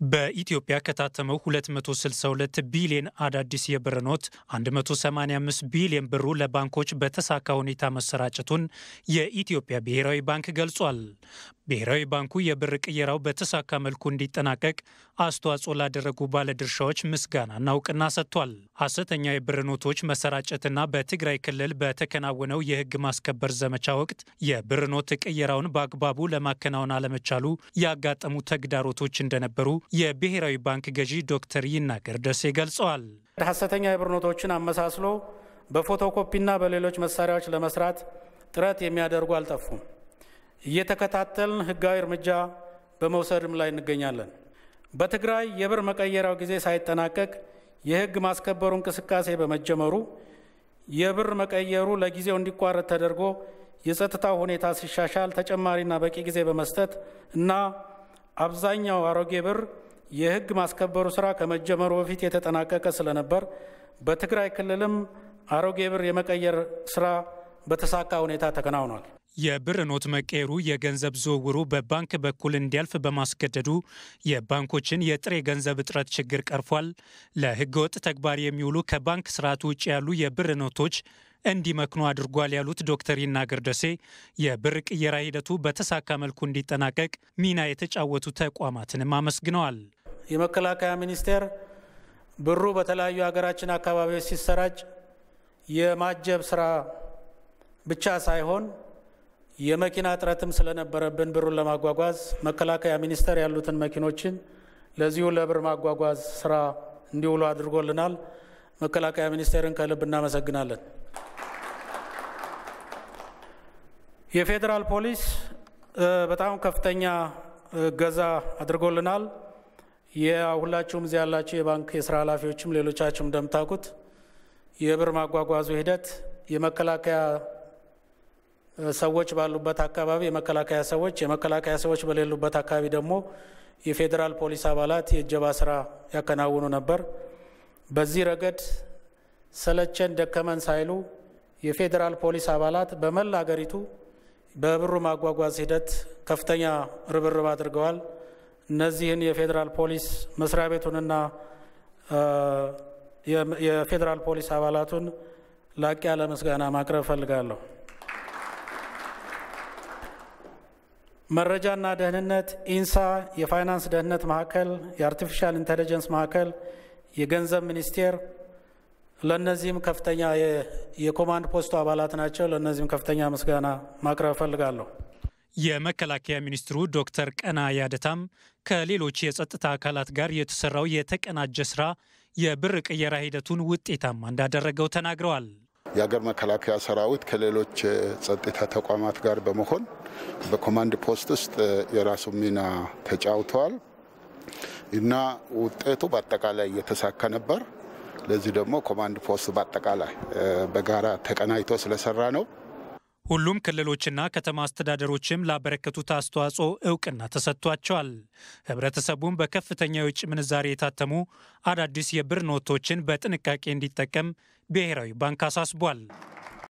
በኢትዮጵያ ከታተመው 262 ቢሊዮን አዳዲስ የብር ኖት 185 ቢሊዮን ብሩ ለባንኮች በተሳካ ሁኔታ መሰራጨቱን የኢትዮጵያ ብሔራዊ ባንክ ገልጿል። ብሔራዊ ባንኩ የብር ቅየራው በተሳካ መልኩ እንዲጠናቀቅ አስተዋጽኦ ላደረጉ ባለድርሻዎች ምስጋናና እውቅና ሰጥቷል። ሐሰተኛ የብር ኖቶች መሰራጨትና በትግራይ ክልል በተከናወነው የሕግ ማስከበር ዘመቻ ወቅት የብር ኖት ቅየራውን በአግባቡ ለማከናወን አለመቻሉ ያጋጠሙ ተግዳሮቶች እንደነበሩ የብሔራዊ ባንክ ገዢ ዶክተር ይናገር ደሴ ገልጸዋል። ሐሰተኛ የብር ኖቶችን አመሳስሎ በፎቶኮፒና በሌሎች መሳሪያዎች ለመስራት ጥረት የሚያደርጉ አልጠፉም። እየተከታተልን ህጋዊ እርምጃ በመውሰድም ላይ እንገኛለን። በትግራይ የብር መቀየሪያው ጊዜ ሳይጠናቀቅ የህግ ማስከበሩ እንቅስቃሴ በመጀመሩ የብር መቀየሩ ለጊዜው እንዲቋረጥ ተደርጎ የጸጥታው ሁኔታ ሲሻሻል ተጨማሪና በቂ ጊዜ በመስጠት እና አብዛኛው አሮጌ ብር የህግ ማስከበሩ ስራ ከመጀመሩ በፊት የተጠናቀቀ ስለነበር በትግራይ ክልልም አሮጌ ብር የመቀየር ስራ በተሳካ ሁኔታ ተከናውኗል። የብር ኖት መቀየሩ የገንዘብ ዝውውሩ በባንክ በኩል እንዲያልፍ በማስገደዱ የባንኮችን የጥሬ ገንዘብ እጥረት ችግር ቀርፏል። ለህገወጥ ተግባር የሚውሉ ከባንክ ስርዓት ውጭ ያሉ የብር ኖቶች እንዲመክኑ አድርጓል ያሉት ዶክተር ይናገር ደሴ የብር ቅየራ ሂደቱ በተሳካ መልኩ እንዲጠናቀቅ ሚና የተጫወቱ ተቋማትንም አመስግነዋል። የመከላከያ ሚኒስቴር ብሩ በተለያዩ ሀገራችን አካባቢዎች ሲሰራጭ የማጀብ ስራ ብቻ ሳይሆን የመኪና እጥረትም ስለነበረብን ብሩን ለማጓጓዝ መከላከያ ሚኒስቴር ያሉትን መኪኖችን ለዚሁ ለብር ማጓጓዝ ስራ እንዲውሉ አድርጎልናል። መከላከያ ሚኒስቴርን ከልብ እናመሰግናለን። የፌዴራል ፖሊስ በጣም ከፍተኛ እገዛ አድርጎልናል። የሁላችሁም እዚህ ያላችሁ የባንክ የስራ ኃላፊዎችም ሌሎቻችሁም እንደምታውቁት የብር ማጓጓዙ ሂደት የመከላከያ ሰዎች ባሉበት አካባቢ የመከላከያ ሰዎች፣ የመከላከያ ሰዎች በሌሉበት አካባቢ ደግሞ የፌዴራል ፖሊስ አባላት የእጀባ ስራ ያከናውኑ ነበር። በዚህ ረገድ ሰለቸን ደከመን ሳይሉ የፌዴራል ፖሊስ አባላት በመላ አገሪቱ በብሩ ማጓጓዝ ሂደት ከፍተኛ ርብርብ አድርገዋል። እነዚህን የፌዴራል ፖሊስ መስሪያ ቤቱንና የፌዴራል ፖሊስ አባላቱን ላቅ ያለ ምስጋና ማቅረብ እፈልጋለሁ። መረጃና ደህንነት፣ ኢንሳ፣ የፋይናንስ ደህንነት ማዕከል፣ የ artificial intelligence ማዕከል፣ የገንዘብ ሚኒስቴር ለእነዚህም ከፍተኛ የኮማንድ ፖስቱ አባላት ናቸው። ለእነዚህም ከፍተኛ ምስጋና ማቅረብ እፈልጋለሁ። የመከላከያ ሚኒስትሩ ዶክተር ቀና ያደታም ከሌሎች የጸጥታ አካላት ጋር የተሰራው የተቀናጀ ስራ የብር ቅየራ ሂደቱን ውጤታማ እንዳደረገው ተናግረዋል። የሀገር መከላከያ ሰራዊት ከሌሎች ጸጥታ ተቋማት ጋር በመሆን በኮማንድ ፖስት ውስጥ የራሱ ሚና ተጫውተዋል እና ውጤቱ በአጠቃላይ እየተሳካ ነበር። ለዚህ ደግሞ ኮማንድ ፖስት በአጠቃላይ በጋራ ተቀናጅቶ ስለሰራ ነው። ሁሉም ክልሎችና ከተማ አስተዳደሮችም ላበረከቱት አስተዋጽኦ እውቅና ተሰጥቷቸዋል። ህብረተሰቡም በከፍተኛ የውጭ ምንዛሬ የታተሙ አዳዲስ የብር ኖቶችን በጥንቃቄ እንዲጠቀም ብሔራዊ ባንክ አሳስቧል።